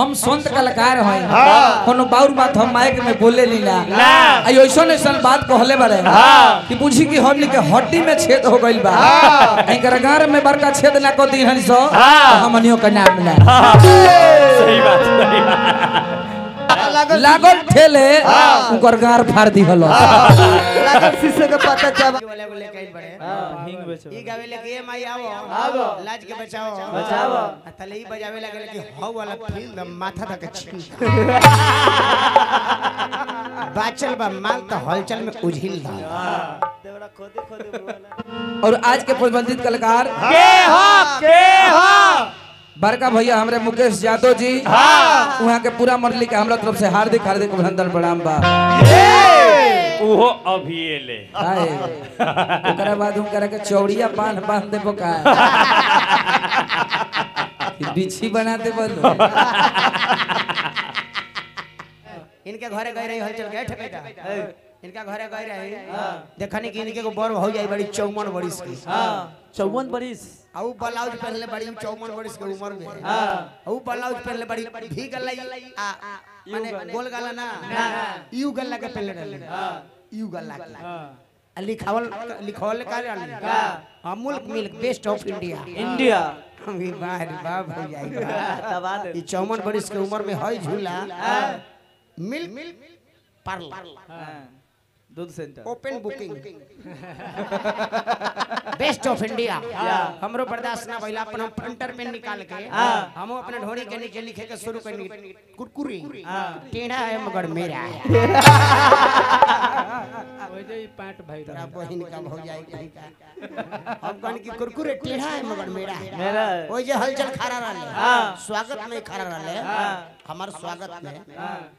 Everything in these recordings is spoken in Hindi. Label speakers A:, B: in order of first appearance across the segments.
A: हम संत कलाकार हैं। कोनो बाउर बात हम माइक में बोले
B: लीला।
A: आई ऐसन ऐसन बात कहले बारे
B: हाँ।
A: कि बुझी कि हम के हड्डी में छेद हो गइल बा। एकर गार में बड़का छेद ना को दी हन सो?
B: हाँ।
A: हमनियो के नाम ना।
B: सही बात सही बात।
A: लागल ठेले उनकर गार फाड़ दी हलो
C: लागल शीशे के पता चब।
D: बोले बोले कहीं बड़े
B: हिंग बेचो
D: ई गावे लगे ए माई आओ।
C: आओ।
D: लाज के बचाओ।
C: बचाओ।
D: आ तले ई बजावे लगे कि हौ वाला फील माथा तक छीन। बाचल बा माल तो हलचल में उझिल दा।
C: देवड़ा खोदे खोदे बोला
A: और आज के प्रतिबंधित कलाकार
B: के हो के हो।
A: बड़का भैया हमरे मुकेश यादव जी। वहाँ के पूरा मंडली के हमरा तरफ़ से हार्दिक हार्दिक अभिनंदन प्रणाम बा।
B: उहो अभी ले
A: काहे? ओकरा बाद उनकरा के चौड़िया बाँध बाँध देबो का। कि बिछी बना देबो।
D: इनके घरे गए रही हलचल गए ठपेटा इनका घरे गए रही देखनी कि इनके को बर हो जाई बड़ी चौमन बरिस की
C: चौवन बरिस
D: आ ऊ ब्लाउज पहनले बड़ी चौमन बरिस के उम्र में।
C: हाँ।
D: आ ऊ ब्लाउज पहनले बड़ी भी गला आ माने गोल गला ना? यू गला के पहनले रहले। यू गला के। लिखावल लिखावल का रहले। Amul milk best of India
C: India.
D: हम बाहर बाप हो जाएगा ई चौमन बरिस के उम्र में है झूला। मिल्क पार्लर
C: हाँ, दूध centre.
D: Open booking best of India हमरो बर्दाश्त ना भइला अपन हम फ्रंटर पेन निकाल के हम अपने ढोरी के नीचे लिखे के शुरू करनी कुरकुरी। टेढ़ा है मगर मेरा है। तोरा बहिन का हो जाए कहीं का हम कहन की कुरकुरे टेढ़ा है मगर मेरा है।
C: मेरा है।
D: ओइ जे हलचल खड़ा रहले।
C: हाँ।
D: स्वागत में खड़ा रहले।
C: हाँ।
D: हमार स्वागत में।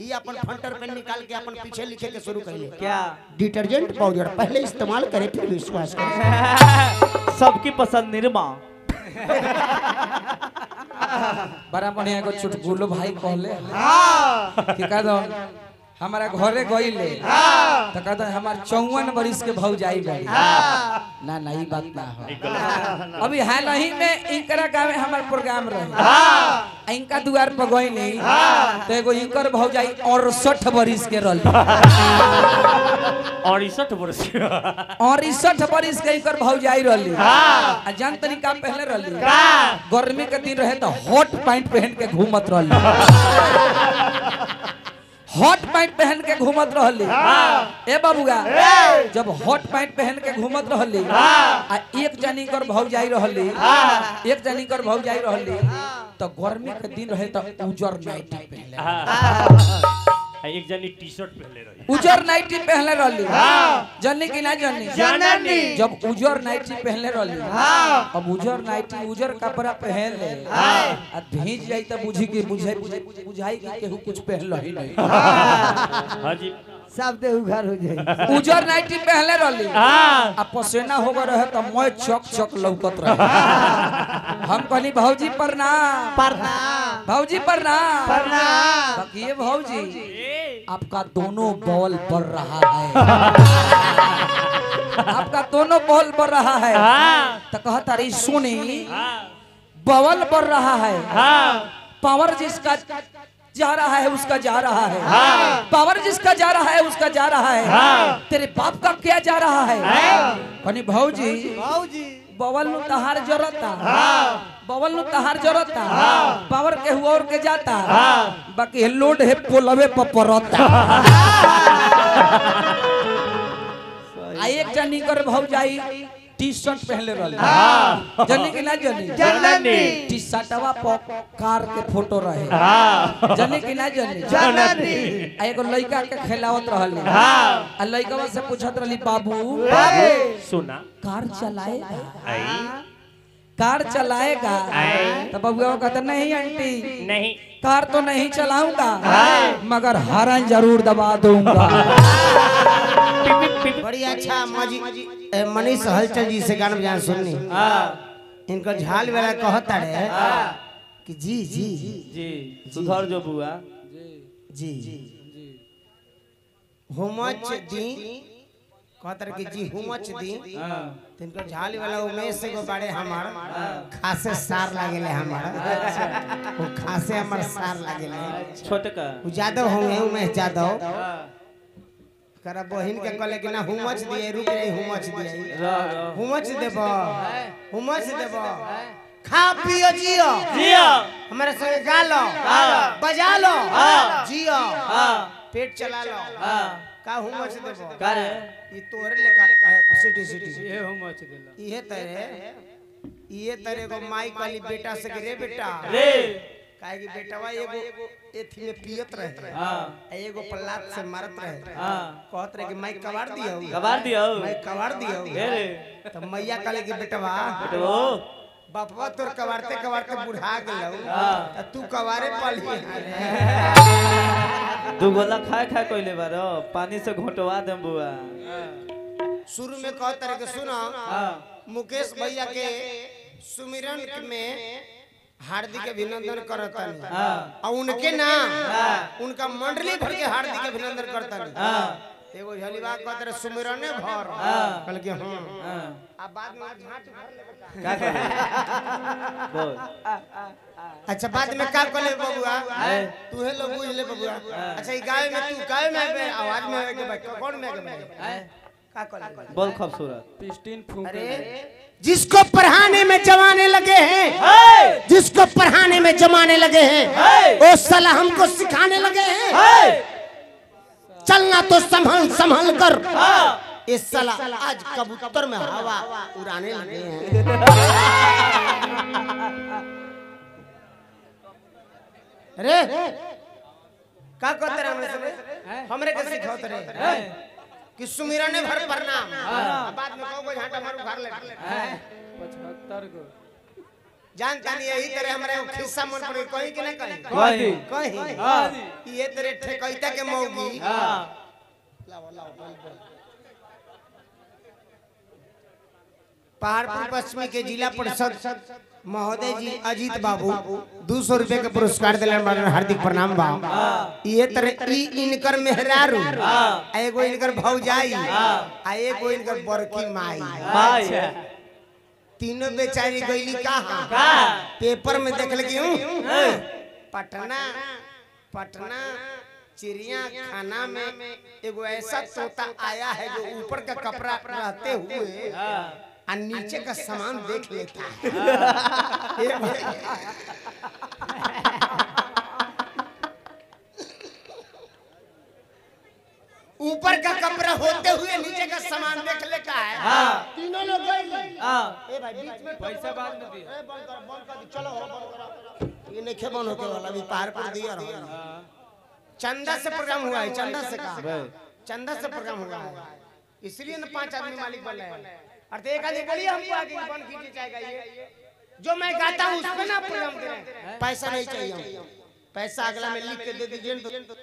D: ई अपन फ्रंटर पेन निकाल के अपन पीछे लिखे के शुरू कैले
C: क्या?
D: डिटर्जेंट पाउडर पहले इस्तेमाल करें फिर विश्वास करें।
C: सबकी पसंद निर्मा।
A: बड़ा बढ़िया एगो चुटकुलो भाई कहले कि का दो हमारा घरे गइले तो कहता हमार चौवन बरिस के भौ जाई गई ना ना ई बात ना हो। अभी हाल ही में इनकरा गाँव में हमार प्रोग्राम रहे। इनका दुआर पर गई नहीं तो एगो इनकर भौ जाई अड़सठ बरिस के रहल।
B: अड़सठ वर्ष के।
A: अड़सठ बरिस के इनकर भौ जाई रहली आ जान तनी का पहले रहली। गर्मी के दिन रहे तो हॉट पैंट पहन के घूमत रहली। हॉट पैंट पहन के घूमत रहली। ए बाबूगा जब हॉट पैंट पहन के घूमत रहली आ एक जनी कर भौ जाई रहली एक जनी कर भौ जाई रहली तो गर्मी के दिन रहे तो उजर नाइटी पहले
B: एक जनी टी शर्ट पहले रही।
A: उजर नाइटी पहले रहली। जनी की ना जनी?
C: जननी।
A: जब उजर नाइटी पहले रहली। अब उजर नाइटी उजर कपड़ा पहन ले आ भीज जाई त बुझी के बुझाई बुझाई के केहू कुछ पहन ही। नहीं
B: हाँ जी।
C: सब दे उघार हो जाए
A: उजर नाइटी पहनले रहली।
B: हाँ।
A: आ पसेना हो गए रहे तो मैं चक चक लौकत रहे। हम कहनी भौजी प्रणाम।
C: प्रणाम।
A: भौजी प्रणाम।
C: प्रणाम।
A: बाकी भौजी आपका दोनों बॉल बढ़ रहा है। आपका दोनों बॉल बढ़ रहा है।
B: हाँ।
A: तो कहता रही सुनी
B: हाँ।
A: बवल बढ़ रहा है।
B: हाँ।
A: पावर जिसका जा रहा है उसका जा रहा है। पावर जिसका जा रहा है उसका जा रहा है। तेरे बाप का क्या जा रहा है? कनी भौजी
C: भाऊजी।
A: बवल नु तहार जरता। बवल नु तहार जरता। पावर के हुआ और के जाता। बाकी लोड है पोलवे पर परता आ एक जनी कर भौजाई टी शर्ट पहनले रहले जनी के ना जनी
B: जननी
A: टी शर्टवा पर कार के फ़ोटो रहे।
B: हाँ।
A: जनी की ना जनी
C: जननी
A: आ एगो लड़का के खेलावत रहली। आ लड़कवा से पूछत रहली बाबू
B: सुना।
A: कार चलाएगा?
B: आई
A: कार चलाएगा? तो बबुआ कहता नहीं आंटी।
B: नहीं।
A: कार तो नहीं चलाऊँगा मगर हरन ज़रूर दबा दूँगा।
D: बड़ी अच्छा मजी मनीष हलचल जी से गाना बजाना सुननी। इनको झाल वाला कहता रे कि जी जी।
C: जी सुधर जो बुआ।
D: जी। हो मच दी कहतर कि जी हुमच दी
C: हाँ।
D: तिनकर झाली वाला उमेश से को बड़े हमार खासे सार लागेले हमार। खासे हमार सार लागेले
C: छोटका।
D: उ यादव होंगे उमेश यादव
C: हाँ।
D: करा बहिन के कहले कि ना हुमच दिए रुक रे हुमच दिए।
C: रह रह।
D: हुमच देब हुमच देब। खा पियो जियो।
C: जिया।
D: हमारे संगे गा लो
C: हाँ।
D: बजा लो।
C: हाँ।
D: जियो।
C: हाँ।
D: पेट चला लो।
C: हाँ।
D: का हुमच देब?
C: का रे
D: ये तोहरे लेखा सिटी सिटी।
C: ये हो मच दिला।
D: इहे तरे इहे तरे को माई काली बेटा से रे बेटा।
C: रे
D: काहे कि बेटवा एगो एथी में पियत रहे।
C: हाँ।
D: एगो पल्लात से मारत रहे।
C: हाँ।
D: कहत रहे कि माई कबाड़ दियो
C: कबार दियो।
D: माई कबाड़ दियो
C: हे। रे
D: तो मैया कहले कि बेटवा
C: बेटो
D: बापवा तोर कबाड़ते कबाड़ते बुढ़ा गेलौ।
C: हाँ।
D: त तू कबारे पाली।
C: दू गोला खाए खाए कोइले बारो पानी से घोटवा देम बुआ
D: शुरू में कहत रहे कि सुनो
C: हाँ।
D: मुकेश भैया के सुमिरन में हार्दिक अभिनंदन करतन।
C: हाँ।
D: और उनके ना
C: हाँ।
D: उनका मंडली भर के हार्दिक अभिनंदन करतन।
C: हाँ।
D: एगो झलीबा कहत रहे सुमिरने भर।
C: हाँ।
D: कहल कि हाँ।
C: हाँ
D: आ बाद में झाट भर लेबे
C: का बोल।
D: अच्छा बाद में का कहले बबुआ? तू हे? लोग बुझ ले बबुआ। अच्छा ई गाय में तू गाय में आवाज़ में आवे के कौन में आवे का
C: बोल खूबसूरत।
B: पिस्टिन फूक
D: जिसको पढ़ाने में जमाने लगे हैं जिसको पढ़ाने में जमाने लगे हैं वो साला हमको सिखाने लगे हैं। चलना तो संभल संभल कर। इस साला आज कबूतर में हवा उड़ाने लगे हैं। अरे का कहते रहे हमरे हमरे के सिखाते रहे कि सुमिरने भर प्रणाम। बाद में कहो झांटा मारू घर ले।
B: पचहत्तर गो।
D: जानता नहीं यही तरह हमारे खिस्सा मन पड़े कहीं कि ना कहीं।
C: कही।
D: कहीं।
C: हाँ।
D: ये तेरे ठेकैता के मौगी।
C: हाँ।
D: पहाड़पुर पश्चिमी के जिला परिषद। महोदय जी अजीत बाबू दो सौ रुपए के पुरस्कार दिले हमारे हार्दिक प्रणाम बा ये तरह इनकर मेहरारू। एगो इनकर भौजाई। आ एगो इनकर बड़की माई।
C: माई।
D: तीनों बेचारी गईली कहाँ? पेपर में देख लगी हूँ। पटना। पटना। चिड़िया खाना में एगो ऐसा तोता आया है जो ऊपर का कपड़ा रहते हुए और नीचे का सामान देख लेता है। ऊपर का कपड़ा होते हुए नीचे का सामान देख लेता है। तीनों लोग
C: हाँ।
D: ए भाई बीच में
B: पैसा बाद में दिए
D: बंद करो बंद कर चलो हो, ये नहीं बंद होके वाला अभी पहाड़ पर दिया रहो चंदा से प्रोग्राम हुआ है चंदा से कहा? चंदा से प्रोग्राम हुआ है। इसलिए ना पाँच आदमी मालिक बन रहे हैं। और देखा आदमी बोलिए हमको आगे बंद कीजिए जाएगा ये? जो मैं गाता हूँ उस पर ना प्रोग्राम दे पैसा नहीं चाहिए हम पैसा अगला में लिख के दे दीजिए। तो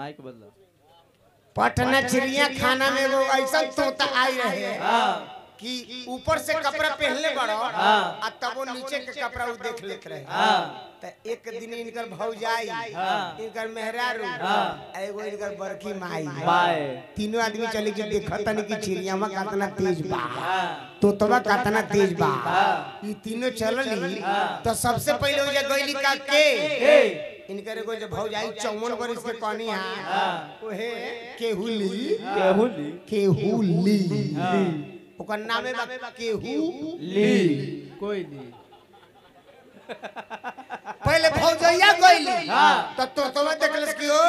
C: माइक बदलो।
D: पटना चिड़िया खाना में वो ऐसा तोता आई रहे
C: हाँ।
D: कि ऊपर से कपड़ा पहनले बड़ो
C: हाँ।
D: आ तब वो नीचे के कपड़ा वो देख लेत रहे।
C: हाँ।
D: तो एक दिन इनकर भौजाई इनकर मेहरारू।
C: हाँ।
D: एगो इनकर बड़की माई। तीनों आदमी चले के देखत तनी कि चिड़िया में कितना तेज बा।
C: हाँ
D: तोतवा कितना तेज बा।
C: हाँ।
D: ई तीनों चलली।
C: हाँ।
D: तो सबसे पहले वो गईली का के इनकर एगो जो भौजाई चौवन बरिस के कहनी है
C: हाँ।
D: ओहे केहुली।
C: केहुली।
D: केहुली। ओकर नामे बा केहू
C: ली।
B: कोई ली।
D: पहले भौजैया गईली
C: हाँ।
D: तो तोतवा देखलस कि ओ।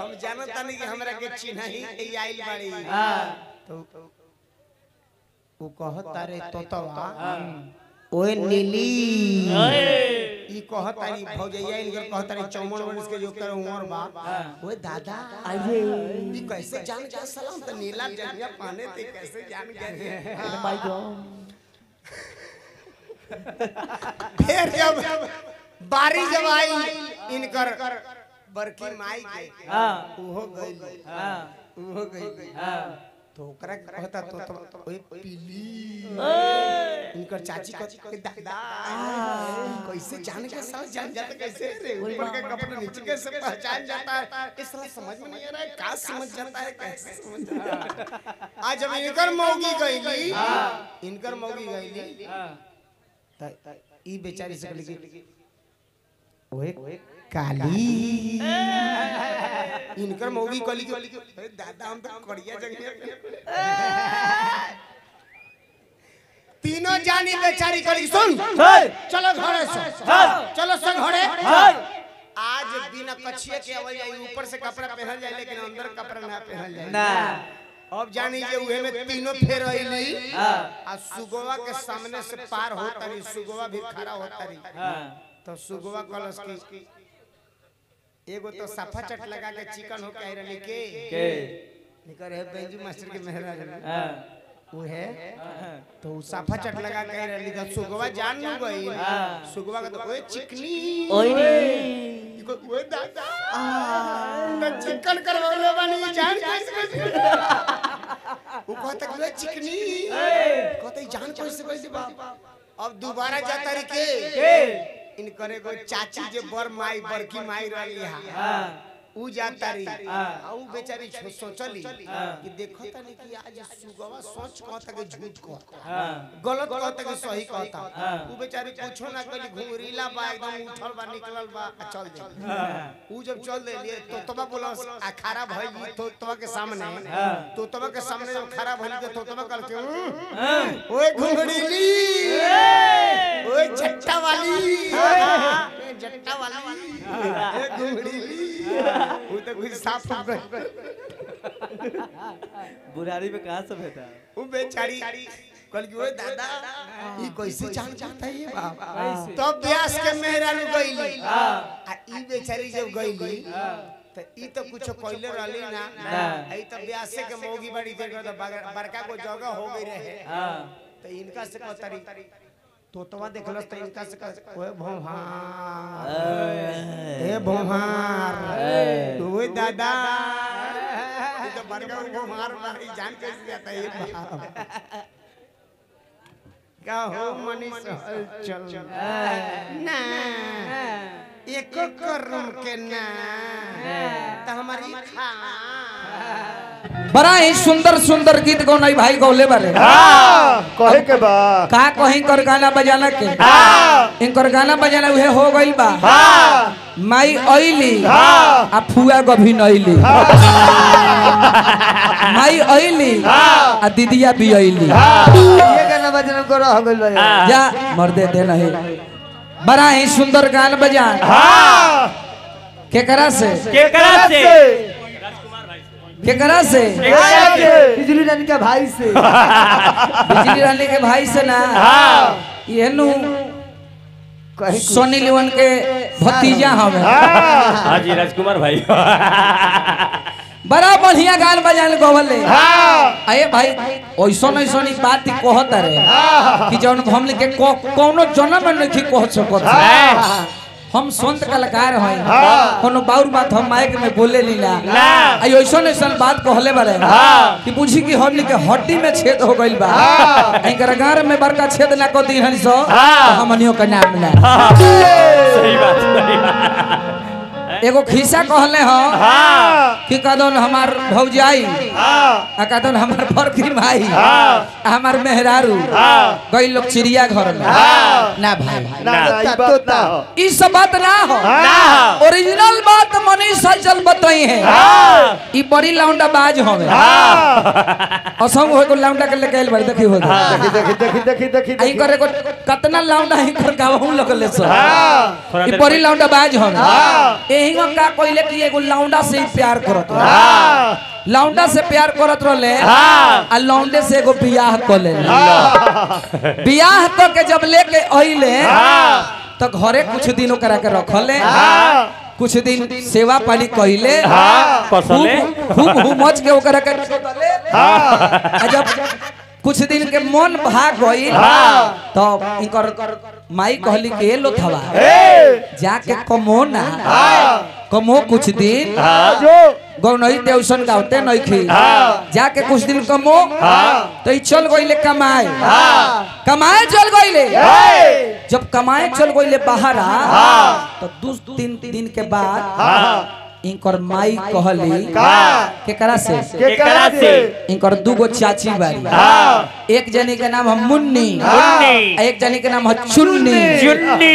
D: हम जानत तानी कि हमरा के चिन्हही ई आइल बाड़ी।
C: हाँ।
D: तो वो कहत तारे तोतवा ओए नीली ई कहत तारी भौजैया इनकर कहत तारी चौमन वर्ष के जो कर उमर बा। ओए दादा। अरे ई कैसे जान गया सलाम तो नीला जगिया पाने ते कैसे जान गए माय फिर जब बारी जब आई इनकर बड़की माई के
C: हाँ।
D: उहो गई।
C: हाँ।
D: उहो गई।
C: हाँ।
D: तो ओकरा के कहता तो तो ओए। पीली इनकर चाची को दादा। कैसे जान के साला जान जाता कैसे? रे? ऊपर के कपड़े नीचे कैसे पहचान जाता है? इस साला समझ में नहीं आ रहा है का समझ जाता है कैसे समझ जाता है। आज जब इनकर मौगी गईली इनकर मौगी गईली त ई बेचारी से कि ओए काली। इनकर मौगी कहली कि "अरे दादा हम तो कड़िया जंगलिया तीनों जानी बेचारी कहली कि, सुन। चलो। घरे से। चलो। सब घरे आज बिना कछिए के अवल जाई ऊपर से कपड़ा पहनल जाए लेकिन अंदर कपड़ा ना पहनल जाए
C: ना।
D: अब जानी जे उहे में तीनों फेर अइली आ सुगवा के सामने से पार होता रही सुगवा भी खड़ा होता रही
C: हाँ।
D: तो सुगवा कलस की एगो तो सफ़ा चट लगा के चिकन हो के आई रहली के।
C: के।
D: निकर है बेंजू मास्टर के मेहराज
C: हाँ।
D: वो है?
C: हाँ।
D: तो उ सफ़ा चट लगा के आई रहली तो सुगवा जान नु गई।
C: हाँ।
D: सुगवा का तो ओए चिकनी।
C: ओए
D: इको ओए दादा। तो चिकन करवले बानी जान कैसे कैसे वो कहता कि ओए चिकनी। कहता जान कैसे कैसे बाप अब दोबारा जाता री के।
C: के।
D: इनकर एगो चाची जे बर माई बड़की माई रहली हा।
C: हाँ।
D: उ जाता रही।
C: हाँ।
D: आ उ बेचारी छो- सोचली
C: हाँ।
D: कि देखो तनी कि आज सुगवा सोच कहता कि झूठ कहता।
C: हाँ।
D: गलत कहता कि सही कहता।
C: हाँ।
D: उ बेचारी कुछो ना कली घुंगरीला बा एकदम उठल बा निकलल बा चल
C: हाँ।
D: उ जब चल देलिए तो तबा बोला आ खड़ा भइल तो तबा के सामने।
C: हाँ।
D: तो तबा के सामने जब खड़ा भइल तो तबा कल के "हम्म,
C: हाँ।
D: ओए घुंगरीली ओए झट्टा वाली झट्टा वाली ए घुंगरीली उ तो कुछ साफ़ साफ़
C: बुढ़ारी में कहाँ से भेटा
D: उ बेचारी। कल की ओए दादा ई कैसे जान जाता है ये बाप
B: कैसे?
D: तब व्यास के मेहरारू गईली।
C: हाँ।
D: आ ई बेचारी जब गईली तो ई तो कुछ कइले रहली ना।
C: ना।
D: ई तो व्यासे के मौगी बड़ी देर तो बड़का को जगह हो गई रहे।
C: हाँ।
D: तो इनका से कहतरी तोतवा देखलस तो इनका से ओए भौहार ए भौहार ओए दादा तो को भौहार मारी जान कैसे जाता है का हो मनीष चल ना एको करूँ के ना तो हमारी खा
A: बड़ा ही सुंदर सुंदर गीत गौनाई भाई गौले बारे
E: कहे के बा।
A: का कहीं कर गाना बजाना के? इनकर गाना बजाना उहे हो गई बा। माई अइली आ फुआ गभी नइली माई अइली आ दीदिया भी
E: गाना बा।
A: जा मर्दे दे नहीं। बड़ा ही सुंदर गान बजान। केकरा से?
C: केकरा से?
A: केकरा से?
E: बिजली रानी का भाई से।
A: बिजली रानी के भाई से ना? ये नु सोनी लिवन के भतीजा हमें
C: हाँ। जी राजकुमार भाई।
A: बड़ा बढ़िया गान बजान गवले। अये भाई ऐसा ऐसा बात ही कहत रे कि जौन हमने के को, कोनो जन्म में नहीं कह सकत हम संत कलाकार हैं। कोनो बाउर बात हम माइक में बोले लीला आई ऐसा ऐसा बात कहले बारे कि बुझी कि हमने के हड्डी में छेद हो गइल बा। एकर गार में बड़का छेद ना को दी हन सो। हाँ। हमनियो के नाम ना।
C: सही बात सही बात।
A: एगो खिस्सा कहले हो। कि कदन हमार भौजाई आ कदन हमार फरकी माई। आ हमार मेहरारू। गई लोग चिड़िया घर में। ना भाई।
E: ना ई
A: सब बात ना हो। ओरिजिनल बात मनीष सजल बताई है। ई बड़ी लाउंडा बाज होवे। असंग होय को लाउंडा के लेके आइल बाड़ी देखी हो।
E: देखी देखी देखी देखी देखी
A: आई करे को कतना लाउंडा ही कर गावहू लगले सो
C: थोड़ा
A: ई बड़ी लाउंडा बाज होवे। एही का कइले कि एगो लाउंडा से ही प्यार करत रहे। लाउंडा से प्यार करत रहले आ लौंडे से एगो बियाह कर ले बियाह क के जब लेके अइले तो घरे कुछ दिन ओकरा के रखले। कुछ दिन सेवा पानी कइले।
C: कसले
A: खूब खूब हुमच के ओकरा के आ जब कुछ दिन के मन भाग गई तो इनकर माई कहली के लो थवा जाके कमो ना। कमो कुछ दिन। गौनई देवसन गावते नहीं खी। जाके कुछ दिन कमो। तो ई चल गईले कमाए कमाए चल गईले जब कमाए चल गईले बाहर तो दू तीन दिन के बाद इनकर माई कहली केकरा से
C: केकरा से
E: इनकर दूगो चाची बारी
A: एक जनी के नाम है मुन्नी
C: मुन्नी।
A: एक जनी के नाम है चुन्नी
C: चुन्नी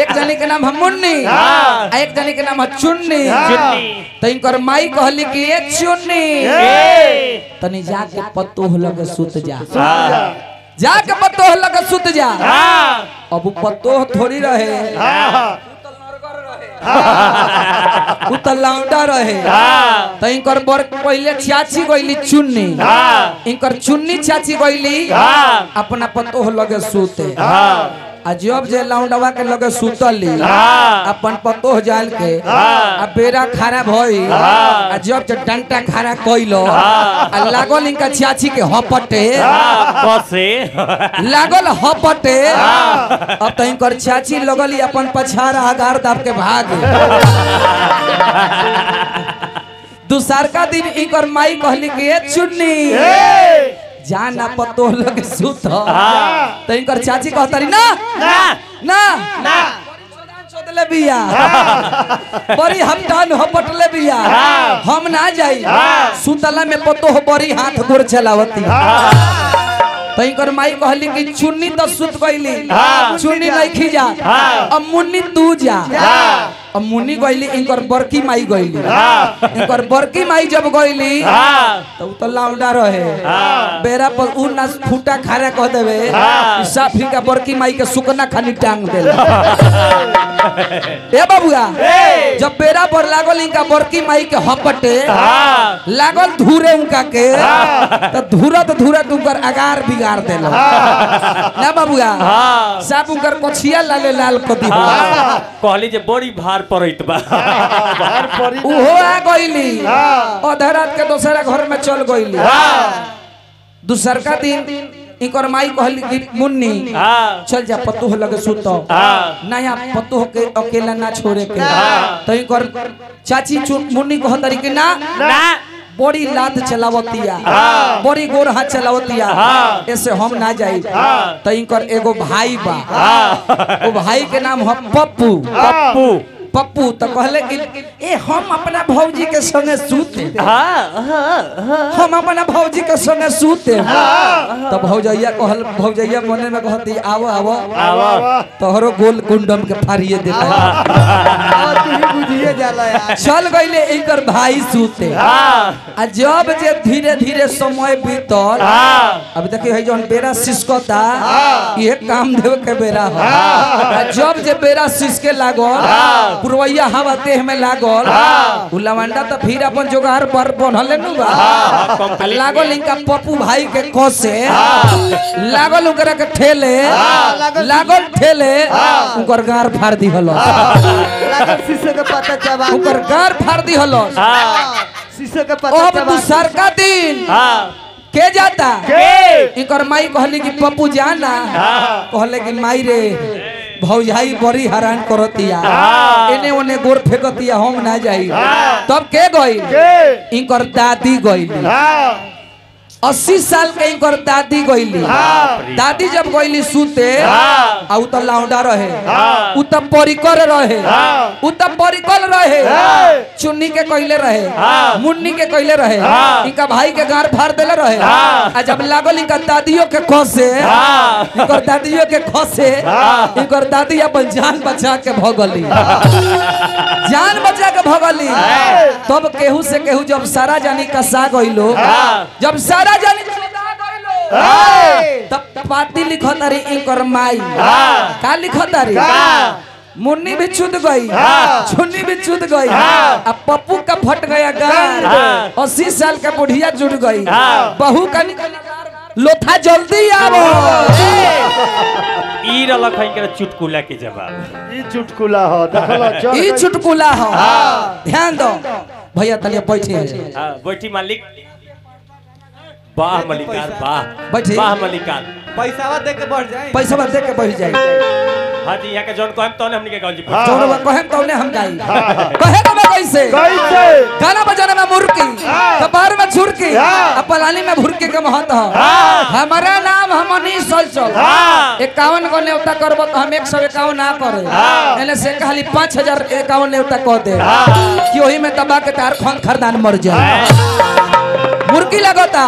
A: एक जनी के नाम है मुन्नी
C: हाँ।
A: एक जनी के नाम है चुन्नी
C: चुन्नी
A: तो इनकर माई कहली कि ये चुन्नी
C: ए
A: तनी जाके पत्तो लगे सुत जा
C: हाँ
A: जाके पत्तो लगे सुत जा
C: हाँ
A: अब उ पत्तो थोड़ी रहे उ त लौंडा रहे।
C: हाँ।
A: तो इनकर बर पहले चाची गईली चुन्नी।
C: हाँ।
A: इनकर चुन्नी चाची गईली
C: हाँ।
A: अपना पतोह लगे सुते।
C: हाँ।
A: आ जब जे लौंडवा के लगे सुतली।
C: हाँ।
A: अपन पत्तो जाल के
C: हाँ।
A: आ बेरा खड़ा भई
C: हाँ।
A: आ जब जे डंटा खड़ा कइलो।
C: हाँ।
A: आ लागल इनका चाची के हपटे।
C: हाँ बसे।
A: लागल हपटे। अब तो इनकर चाची लगली अपन पछाड़ आगार दाब के भाग। दूसरका दिन इनकर माई कहली कि ए चुन्नी। जाना पत्तो लगे सुत।
C: हाँ।
A: तो इनकर चाची कहतारी ना
C: ना
A: ना
C: ना
A: चोदले बिया। बड़ी हपटान हपटले बिया। हम ना जाई। सुतला में पतो हो बड़ी हाथ गोर चलावती। तो इनकर माई कहली कि चुन्नी तो सुत गईली।
C: हाँ।
A: चुन्नी नहीं खीजा।
C: हाँ।
A: अब मुन्नी तू जा।
C: हाँ।
A: अब मुन्नी गईली इनकर बड़की माई गईली
C: हाँ।
A: इनकर बड़की माई जब गईली
C: हाँ।
A: तो उ तो लाउंडा रहे।
C: हाँ।
A: बेरा पर उ ना फूटा खारा कह देवे
C: हाँ।
A: साफी का बड़की माई के सुकना खानी टांग देले। ए बाबूआ। जब बेरा पर लागल इनका बड़की माई के हपटे
C: हाँ।
A: लागल धूरे उनका के तो धूरत धूरत उनकर अगार बिगाड़ देलो। ना बाबूआ
C: हाँ।
A: साफ़ उनकर कोछिया लाले लाल कदी
C: कहली जे बड़ी भार पड़ैत बा।
E: बाहर पड़ी
A: उहो आ गईली। अधा रात के दोसरा घर में चल गईली। दूसरका दिन इनकर माई कहली कि मुन्नी
C: हाँ।
A: चल जा पतोह लगे सुतो।
C: हाँ।
A: नया पतोह के अकेला ना छोड़े के।
C: हाँ।
A: तो इनकर चाची मुन्नी को तरी कि ना
C: ना।
A: बड़ी लात चलावतिया
C: हाँ।
A: बड़ी गोर हाथ चलावतिया
C: हाँ।
A: ऐसे हम ना जाई।
C: हाँ।
A: तो इनकर एगो भाई बा।
C: हाँ।
A: वो भाई के नाम है पप्पू।
C: पप्पू।
A: पप्पू तो कहले कि ए हम अपना भौजी के संगे सूते
C: हाँ। हाँ
A: हम अपना भौजी के संगे सूते तो भौजैया कहल भौजैया मने में कहती आवो आवो
C: आवा
A: तोहरो गोल कुंडम के फाड़िए देता।
E: तू ही बुझिए जाला यार।
A: चल गईले इनकर भाई सूते।
C: हाँ।
A: आ जब जे धीरे धीरे समय बीतल
C: हाँ।
A: अब देखिए है जौन बेरा सिसकता ये काम देव के बेरा हो। आ जब जे बेरा सिसके लागल पुरवैया हवा देह में लागल। उ लवंडा तो फिर अपन जोगार पर बनल नु बा आ लागल इनका पप्पू भाई के कोसे लागल ओकरा के ठेले। लागल ठेले। उनकर गार फाड़ दी हलो
E: लागल शीशे के पता चबा
A: उनकर गार फाड़ दी हलो
E: शीशे के पता
A: अब
E: चबा
A: दूसर का दिन।
C: हाँ।
A: के जाता?
C: के?
A: इनकर माई कहली कि पप्पू जाना। कहले कि माई रे भौजाई बड़ी हैरान करतिया
C: हाँ।
A: एने ओने गोर फेकतिया हम ना जाई तब के गई इनकर दादी गई अस्सी साल के इनकर दादी गईली दादी जब गईली सूते
C: हाँ।
A: आ तो लौंडा रहे
C: हाँ।
A: उ तो परिकर रहे
C: हाँ।
A: उ तो परिकल रहे चुन्नी के कइले रहे
C: हाँ।
A: मुन्नी के कइले रहे
C: हाँ।
A: इनका भाई के गार फाड़ देले रहे
C: हाँ।
A: आ जब लागल इनका दादियों के खसे
C: हाँ।
A: इनकर दादियों के खसे इनकर दादी अपन जान बचा के भगली जान बचा के भगली तब केहू से केहू जब सारा जानी कसा गइलो
C: हाँ।
A: जब सारा जानी चोदा गइलो तब पाती लिखतारी इनकर माई।
C: हाँ।
A: का लिखतारी
C: हाँ।
A: मुन्नी भी छूट गई।
C: हाँ।
A: छुन्नी भी छूट गई।
C: हाँ।
A: अब पप्पू का फट गया गार।
C: हाँ।
A: अस्सी साल का बुढ़िया जुड़ गई।
C: हाँ।
A: बहू का निकल लोथा जल्दी आवो।
C: ई रलक है के चुटकुला के जवाब।
E: ई चुटकुला हो देखलो चल।
A: ई चुटकुला हो। ध्यान दो। भैया तलिया बैठे
C: हाँ बैठी मालिक। वाह मलिकार वाह
A: बाह।
C: वाह मलिकार
B: पैसा दे के बढ़ जाए।
A: पैसा दे के बढ़ जाए।
C: हाँ जी यहाँ के जौन कहम तौन हमनी के कहल जी?
A: जौन कहे तौने हम गाई। कहे के बा कैसे?
E: कैसे?
A: गाना बजाना में मुर्की कपार में छुरकी आ पलानी में भुरकी के महत ह। हमारा नाम हमनी सल चल। इक्यावन गो नेवता करब तो हम एक सौ इक्यावन ना करे। एने से खाली पाँच हज़ार इक्यावन नेवता कह दे। कि वही में दबा के तार खन खरदान मर जाए। मुर्गी लगता।